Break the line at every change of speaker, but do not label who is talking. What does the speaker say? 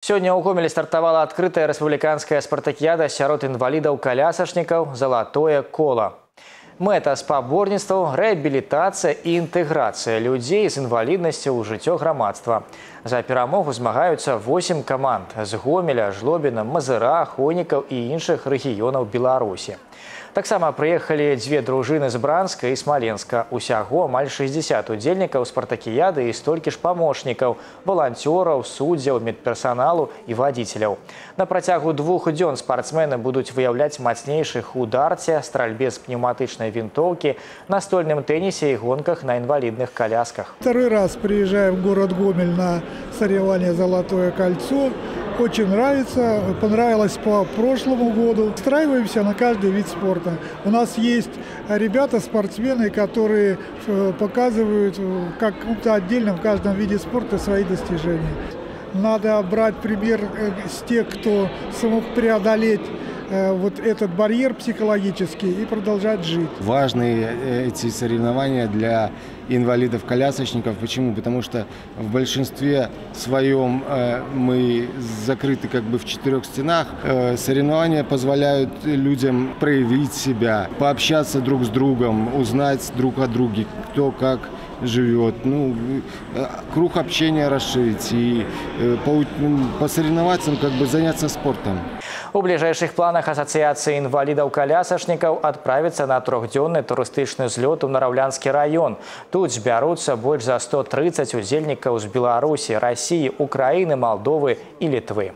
Сёння ў гомелі стартавала адкрытая рэспубліканская спартакіяда сярод інвалідаў-калясачнікаў залатое кола. Мэта спаборніцтваў рэабілітацыя і інтэграцыя людзей з інваліднасцю ў жыццё грамадства. За перамогу змагаюцца 8 каманд з гомеля, жлобіна, мазыра, хонікаў і іншых рэгіёнаў Беларусі. Таксама прыехалі дзве дружыны з бранска і смаленска. Усяго амаль 60 удзельнікаў спартакіяды і столькі ж памочнікаў, валанцёраў, суддзяў, медперсаналу і вадзіцеляў. На працягу двух дзён спартсмены будуць выяўляць мацнейшых у дарце, стральбе з пнеўматычнай вінтоўкі, настольным тэнісе і гонках на инвалидных колясках.
Второй раз приезжаем в город Гомель на соревнование «Золотое кольцо». Очень нравится, понравилось по прошлому году. Устраиваемся на каждый вид спорта. У нас есть ребята-спортсмены, которые э, показывают э, как-то отдельно в каждом виде спорта свои достижения. Надо брать пример э, с тех, кто смог преодолеть вот этот барьер психологический и продолжать жить.
Важные эти соревнования для инвалидов-колясочников. Почему? Потому что в большинстве своем э, мы закрыты как бы в четырех стенах. Э, соревнования позволяют людям проявить себя, пообщаться друг с другом, узнать друг о друге, кто как живет, ну, э, круг общения расширить и посоревноваться, как бы заняться спортом.
У бліжэйшых планах асацыяцыі інвалідаў-калясачнікаў адправіцца на трохдзённы турыстычны злёт у нараўлянскі раён. Тут збяруцца больш за 130 удзельнікаў з Беларусі, рассіі, Украіны, Малдовы і літвы.